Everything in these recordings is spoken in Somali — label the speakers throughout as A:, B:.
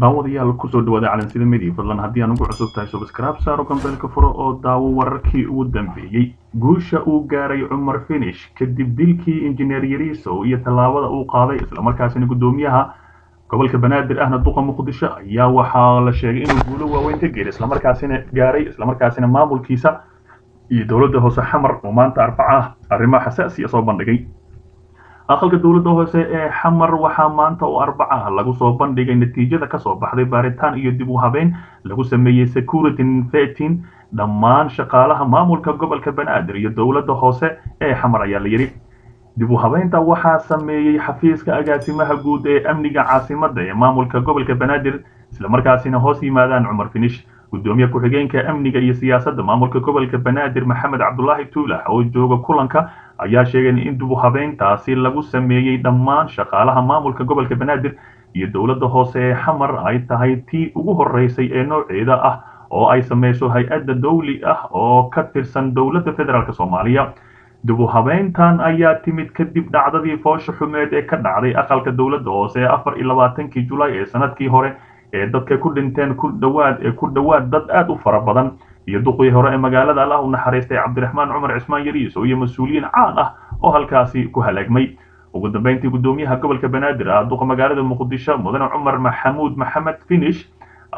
A: daawadayaal ku soo dhawaada calansida media fadlan. Haddii aan ugu cusub tahay subscribe saaro gambeelka furo oo daawo wararkii ugu dambeeyey guusha uu gaaray cumar finish kadib dilkii injineer yariisow iyo tallaabada uu qaaday islamarkaasina guddoomiyaha gobolka banaadir ahna duqa muqdisho ayaa waxaa la sheegay inuu guulo waaweyn ka geeray islamarkaasina gaaray islamarkaasina maamulkiisa iyo dowladda hoose xamar oo maanta arbaca ah arrimo xasaasiya soo bandhigay aqalka dowladda hoose ee xamar waxaa maanta oo arbacaha lagu soo bandhigay natiijada ka soo baxday baaritaan iyo dib u habeyn lagu sameeyey security vetin dhammaan shaqaalaha maamulka gobolka banaadir iyo dowladda hoose ee xamar ayaa la yidhi dib u habeynta waxaa sameeyey xafiiska agaasimaha guud ee amniga caasimadda ee maamulka gobolka banaadir islamarkaasina hoos yimaadaan cumar finish. Gudoomiye ku-xigeenka amniga iyo siyaasadda maamulka gobolka banaadir maxamed cabdulaahi tuulax oo jooga kulanka ayaa sheegay in dib u lagu sameeyey dhammaan shaqaalaha maamulka gobolka banaadir iyo dowladda hoose ee xamar ay tahay tii ugu horeysay ee nooceeda ah oo ay sameyso hay'adda dawli ah oo ka tirsan dowladda federaalk soomaaliya. Dib u habeyntan ayaa timid kadib dhacdadii foosha xumeed ee ka dhacday aqalka dowladda hoose ee afar iyo labaatankii julaay ee sannadkii hore ee dadka ku dhinteen ku dhawaad ee ku dhowaad dad aad u fara badan iyo duqii hore ee magaalada allah u naxariistay cabdiraxmaan cumar cismaan yariiso iyo mas'uuliyiin caan ah oo halkaasi ku halaagmay ugu dambeyntii guddoomiyaha gobolka banaadir ah duqa magaalada muqdisho mudane cumar maxamuud maxamed finish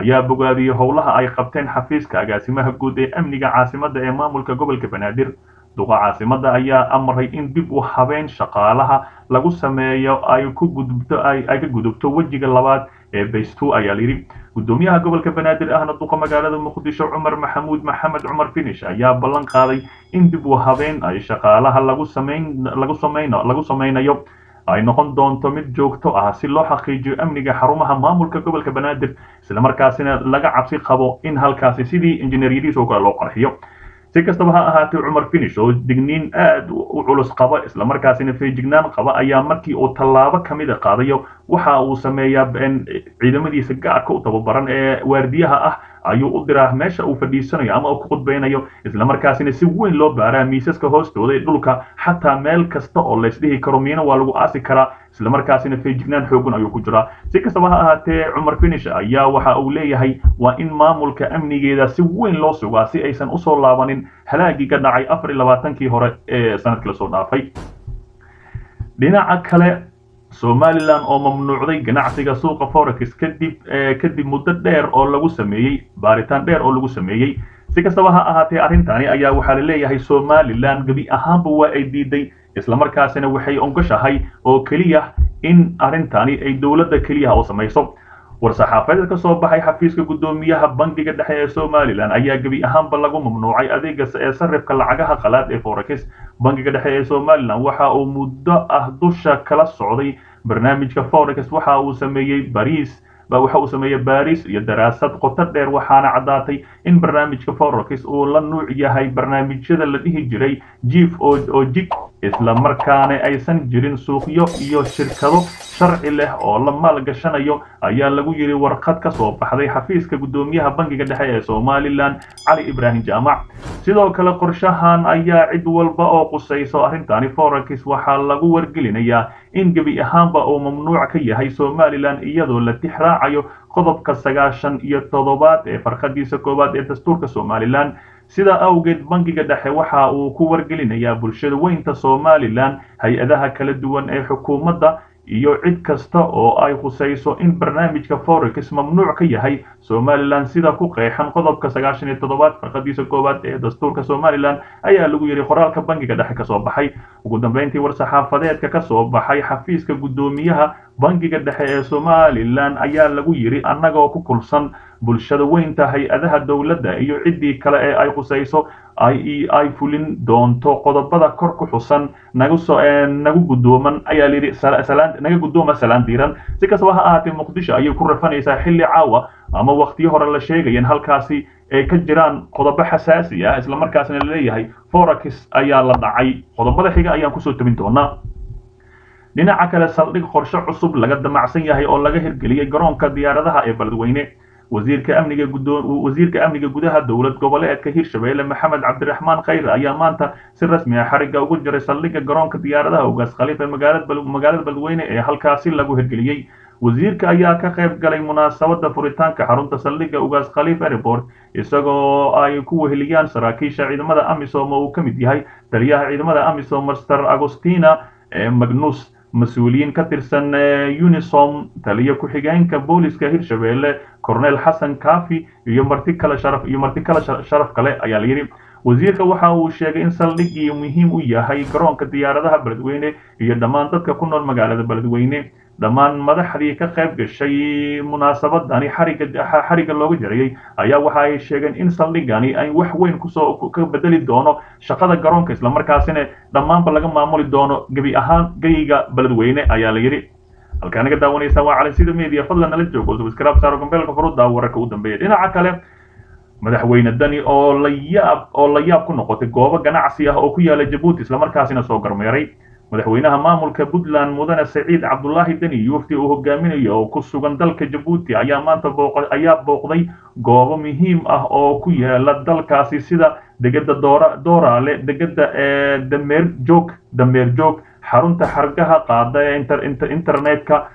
A: ayaa bogaadiyey howlaha ay qabteen xafiiska agaasimaha guud ee amniga caasimadda ee maamulka gobolka banaadir duqa caasimadda ayaa amray in dib u habeen shaqaalaha lagu sameeyo ay ku gudubto ay ka gudubto wejiga labaad ee baystu ayaa layidhi guddoomiyaha gobolka banaadir ahna duqa magaalada muqdisho cumar maxamuud maxamed cumar finish ayaa ballan qaaday in dib u habeen ay shaqaalaha lagu sameyn lagu sameyn lagu sameynayo. Ay noqon doonto mid joogto ah si loo xaqiijiyo amniga xarumaha maamulka gobolka banaadir islamarkaasina laga cabsi qabo in halkaasi sidii injineer yariis oo kale loo qarxiyo. Si kastaba ha ahaatee cumar finish oo digniin aad u culus qaba islamarkaasina feejignaan qaba ayaa markii uu tallaabo kamida qaadayo waxa uu sameeyaa ciidamadiisa gaarka u tababaran ee waardiyaha ah. Ayuu u diraa meesha uu fadhiisanayo ama uu ku khudbaynayo islamarkaasina si weyn loo baaraa miisaska hoostooda ee dhulka. Xataa meel kasta oo laysdhihi karo miina waa lagu aasi karaa islamarkaasina feejignaan xoogan ayuu ku jiraa. Si kastaba ha ahaatee cumar finish ayaa waxa uu leeyahay waa in maamulka amnigeeda si weyn loo sugaa si aysan u soo laabanin. Halaagii ka dhacay afar iyo labaatankii hore ee sannadkii la soo dhaafay. Dhinaca kale somalilan oo mamnuucday ganacsiga suuqa forex kadib kadib muddo dheer oo lagu sameeyey baaritaan dheer oo lagu sameeyey. Si kastaba ha ahaatee arrintani ayaa waxaa la leeyahay somalilan gebi ahaanba waa ay diiday islamarkaasina waxay ongashahay oo keliya in arrintani ay dowladda keliyaha u samayso. War-saxaafadeed ka soo baxay xafiiska guddoomiyaha bangiga dhexe ee somalilan ayaa gebi ahaanba lagu mamnuucay adeega ee sarifka lacagaha qalaad ee forex bangiga dhexe ee somalilan waxa uu muddo ah dusha kala socday. Barnaamijka forex waxa uu sameeyey bariis waxa uu sameeyey baris iyo daraasad qoto dheer waxaana caddaatay in barnaamijka forex uu la nuuc yahay barnaamijyada la dhihi jiray jief oo jig islamarkaana aysan jirin suuqyo iyo shirkado sharci leh oo la maalgashanayo ayaa lagu yidhi warqad ka soo baxday xafiiska guddoomiyaha bangiga dhexe ee somalilan cali ibraahim jaamac. Sidoo kale qorshahan ayaa cid walba oo qusayso arrintani forex waxaa lagu wargelinayaa in gebi ahaanba uu mamnuuc ka yahay somalilan iyadoo la tix raacayo qodobka sagaashan iyo toddobaad ee farqadiisa koowaad ee dastuurka somalilan sidaa awgeed bangiga dhexe waxa uu ku wargelinayaa bulshada weynta somalilan hay'adaha kala duwan ee xukuumadda iyo cid kasta oo ay khusayso in barnaamijka forex mamnuuc ka yahay somalilan. Sida ku qeexan qodobka sagaashan iyo toddobaad farqadiisa koowaad ee dastuurka somalilan ayaa lagu yidhi qoraalka bangiga dhexe ka soo baxay. Ugu dambeyntii war-saxaafadeedka ka soo baxay xafiiska guddoomiyaha bangiga dhexe ee somalilan ayaa lagu yidhi annagoo ku kulsan bulshada weynta hay'adaha dowladda iyo ciddii kale ee ay khusayso ay fulin doonto qodobada kor ku xusan nagu guddooman ayaa layidhi naga guddooma salaan diiran. Si kastaba ha ahaatee muqdisho ayay ku rafanaysaa xilli caawa ama wakhtiyo hore la sheegayeen halkaasi ay ka jiraan qodobo xasaasi ah islamarkaasna la leeyahay forex ayaa la dhacay. Qodobada xiga ayaan ku soo tabin doonaa dhinaca kale saldhig qorshe cusub laga damacsan yahay oo laga hirgeliyey garoonka diyaaradaha ee beledweyne wasiirka amniga wasiirka amniga gudaha dowlad goboleedka hirshabelle maxamed cabdiraxmaan khayre ayaa maanta si rasmi ah xarigga ugu jiray saldhigga garoonka diyaaradaha ugaas khaliif ee magaalada beledweyne ee halkaasi lagu hirgeliyey. Wasiirka ayaa ka qayb galay munaasabada furitaanka xarunta saldhigga ugaas khaliif airport isagoo ay ku weheliyaan saraakiisha ciidamada amisom oo uu ka mid yahay taliyaha ciidamada amisom master agostina magnus mas'uuliyiin ka tirsan unisom taliyo ku-xigeenka booliska hirshabelle cornel xasan kafi iyo marti kale sharaf iyo marti kale sharaf kale ayaa layidhi wasiirka waxa uu sheegay in saldhiggii muhiim u yahay garoonka diyaaradaha beledweyne iyo dhammaan dadka ku nool magaalada beledweyne dhammaan madaxdii ka qayb gashay munaasabadani xariga looga jarayay ayaa waxa ay sheegeen in saldhigani ay wax weyn ku soo ka bedeli doono shaqada garoonka islamarkaasina dhammaanba laga maamuli doono gebi ahaan geyiga beledweyne ayaa la yidhi. Halkaa naga daawanaysa waa calansida media fadlan nala joogo subscribe saaro gambeelka furuda wararka u dambeeya. Dhinaca kale madaxweyne dani oo la yaab oo la yaab ku noqotay goobo ganacsi ah oo ku yaalla jabuuti islamarkaasina soo garmeeray madaxweynaha maamulka puntland mudane saciid cabdulaahi deni wafdi uu hogaaminayo oo ku sugan dalka jabuuti ayaa maanta ayaa booqday goobo muhiim ah oo ku yaalla dalkaasi sida degada doora dooraale degada ee dameer joog dameer joog xarunta xargaha qaada ee inter internetka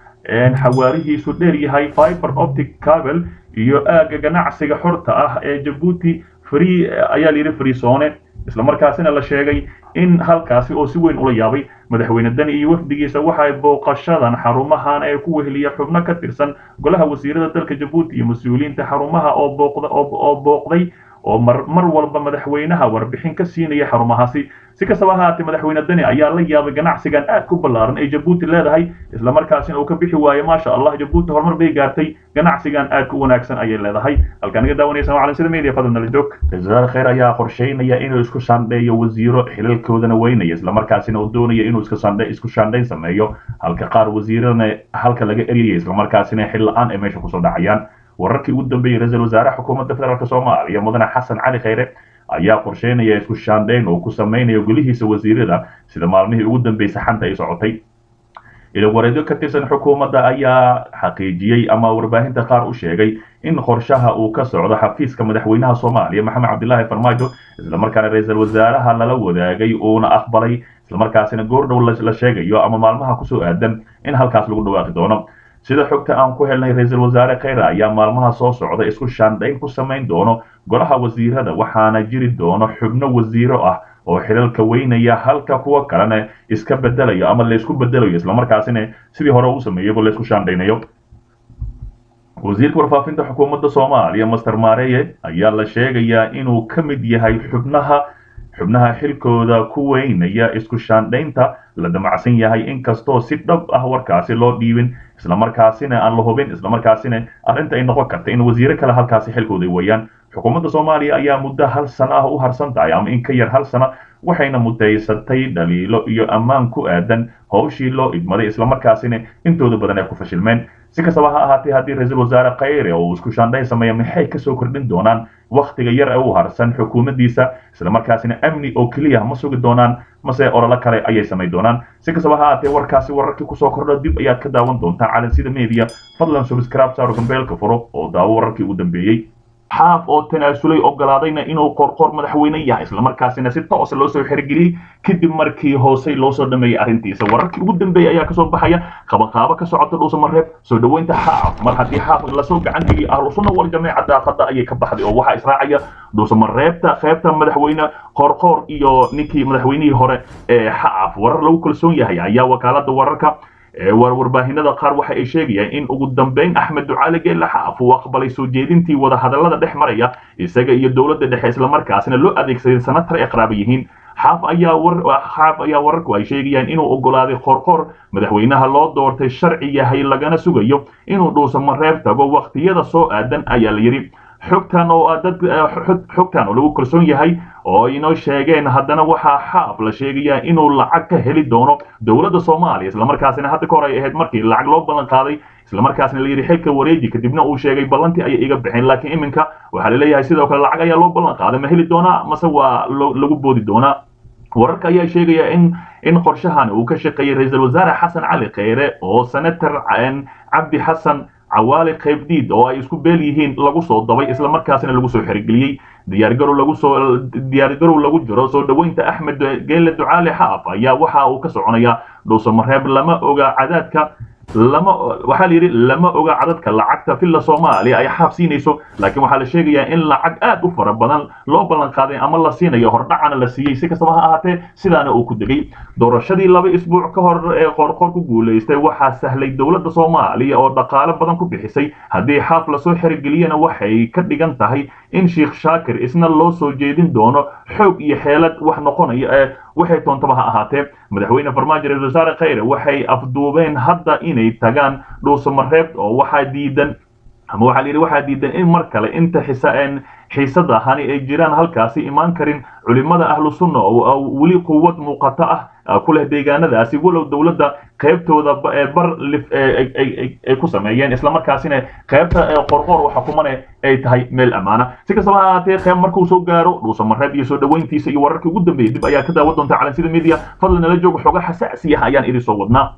A: xawaarihiisu dheer yahay fiber optic cable iyo aagga ganacsiga xorta ah ee jabuuti free ayaa la yidhi freesone islamarkaasina la sheegay in halkaasi oo si weyn ula yaabay madaxweyne dani iyo wafdigiisa waxay booqashadan xarumahan ee ku weheliya xubno ka tirsan golaha wasiirada dalka jabuuti iyo mas'uuliyiinta xarumaha oo booqday oo mar walba madaxweynaha warbixin ka siinaya xarumahaasi. Si kastaba ahaatee madaxweyne dani ayaa la yaabay ganacsigan aad ku ballaaran ay jabuuti leedahay islamarkaasina uu ka bixi waayo maasha allah jabuuti horumar bay gaartay. Ganacsigan aad ku wanaagsan ayay leedahay. Halkaa naga daawanaysa waa sida media fadlan nala joog.
B: Kheyr ayaa qorsheynaya inuu isku shandheeyo wasiiro xilalkoodana weynaya islamarkaasina uu doonaya inuu iska shandhe isku shandhayn sameeyo. Halka qaar wasiirana halka laga eriyaya islamarkaasina xil la'aan ay meesha ku soo dhacayaan wararkii ugu dambeeyey ra'iisul wasaare xukuumadda federaalk soomaaliya mudane xasan cali kheyre ayaa qorsheynaya isku shaandhayn oo ku samaynayo golihiisa wasiirada sida maalmihii ugu dambeysay xanta ay socotay ilawareedyo ka tirsan xukuumadda ayaa xaqiijiyey ama warbaahinta qaar u sheegay in qorshaha uu ka socdo xafiiska madaxweynaha soomaaliya maxamed cabdilaahi farmaajo islamarkaana ra'iisul wasaaraha lala wadaagay uuna aqbalay islamarkaasina goordhow la sheegayo ama maalmaha ku soo aadan in halkaas lagu dhawaaqi doono sida xogta aan ku helnay ra'iisul wasaare kheyre ayaa maalmaha soo socda isku shaandhayn ku samayn doono golaha wasiirada waxaana jiri doono xubno wasiiro ah oo xilalka weynaya halka kuwa kalena iska bedelayo ama laysku bedelayo islamarkaasina sidii hore uu sameeyeyba laysku shaandhaynayo wasiirka warfaafinta xukuumadda soomaaliya master maareye ayaa la sheegayaa inuu ka mid yahay xubnaha xubnaha xilkooda ku weynaya isku shaandhaynta la damacsan yahay inkastoo si dhab ah warkaasi loo dhiibin islamarkaasina aan la hubin islamarkaasina arrinta ay noqon karta in wasiiro kale halkaasi xilkooda weeyaan xukuumadda soomaaliya ayaa muddo hal sano ah u harsan tahay ama in ka yar hal sano waxayna mudaysatay dhaliilo iyo ammaan ku aadan howshii loo idmaday islamarkaasina intooda badan ay ku fashilmeen si kastaba ha ahaatee haddii ra'iisul wasaare kheyre oo uu isku shaandhayn sameeya maxay ka soo kordhin doonaan? Wakhtiga yar ee u harsan xukuumaddiisa islamarkaasina amni oo keliya ma sugi doonaan mase ololo kale ayay samayn doonaan. Si kastaba ha ahaatee warkaasi wararkii ku soo kordho dib ayaad ka daawan doontaan. Calansida media fadlan subscribe saaro gambeelka furo oo daawo wararkii ugu dambeeyey xaaf oo tanaasulay ogolaadayna inuu qorqor madaxweyne yahay islamarkaasina si toosa loo soo xergeliyey kadib markii hoosey loo soo dhameeyey arrintiisa. Wararkii ugu dambeeyey ayaa ka soo baxaya qabaqaabo ka socota dhuusamareeb soo dhoweynta xaaf mar haddii xaaf la soo gacangeliyey ahlusunna wal jameeca daaqada ayay ka baxday oo waxaa israacaya dhuusamareebta qeybta madaxweyne qorqor iyo ninkii madaxweynihii hore ee xaaf warar lagu kalsoon yahay ayaa wakaalada wararka warbaahinada qaar waxa ay sheegayaan in ugu dambeyn axmed ducaali geelle xaaf uu aqbalay soo jeedintii wadahadalada dhex maraya isaga iyo dowladda dhexe islamarkaasina loo adeegsaday sanatar ay qaraaba yihiin. Xaaf ayaa xaaf ayaa wararku ay sheegayaan inuu ogolaaday qorqor madaxweynaha loo doortay sharci yahay lagana sugayo inuu dhuusamareeb tago wakhtiyada soo aadan ayaa la yidhi xogtan oo dad xogtan oo lagu kalsoon yahay oo inoo sheegeen haddana waxaa xaaf la sheegayaa inuu lacag ka heli doono dowladda soomaaliya. Islamarkaasina hadda ka hor ay ahayd markii lacag loo ballan qaaday islamarkaasina la yidhi xilka wareeji kadibna uu sheegay ballantii ayay iga bixeen laakiin iminka waxaa la leeyahay sidoo kale lacag ayaa loo ballan qaaday. Ma heli doonaa? Mase waa lagu boodi doonaa? Wararka ayaa sheegaya in in qorshahan uu ka shaqeeyey ra'iisul wasaare xasan cali kheyre oo senator cabdi xasan cawaali qaybdiid oo ay isku beel yihiin lagu soo dabay islamarkaasina lagu soo xerigeliyey diyaargarow lagu jiro soo dhoweynta axmed geelle ducaale xaaf ayaa waxa uu ka soconayaa dhuusamareeb lama oga cadaadka
A: waxaa la yidhi lama oga cadadka lacagta villa soomaaliya ay xaaf siinayso laakiin waxaa la sheegayaa in lacag aad u fara badan loo ballan qaaday ama la siinayo hordhacana la siiyey si kastaba ha ahaatee sidaana uu ku degay. Doorashadii laba isbuuc ka hor ee qoorqoor ku guulaystay waxaa sahlay dowladda soomaaliya oo dhaqaale badan ku bixisay. Haddii xaaf la soo xerigeliyana waxay ka dhigan tahay in sheekh shaakir isna loo soo jeedin doono. Xoog iyo xeelad wax noqonaya ee waxay toontaba ha ahaatee. Madaxweyne farmaajo ra'isul wasaare khayre waxay afduubeen hadda inay tagaan dhuusamareeb oo waxaa diidan ama waxaa la yidhi waxaa diidan in mar kale inta xisaan xiisada hani ay jiraan halkaasi imaan karin culimada ahlu sunna oo weli quwad muuqato ah ku leh deegaanadaasi walow dowladda qaybtooda bar lif ay ku sameeyeen islamarkaasina qaybta qorqoor waxa kumane ay tahay meel ammaana. Si kastaba ha ahaatee qayb markuu soo gaaro dhuusamareeb iyo soo dhaweyntiisa iyo wararkii ugu dambeeyay dib ayaa ka daawa doonta calansida media. Fadlan nala jooga xoga xasaasi ah ayaan idin soo wadnaa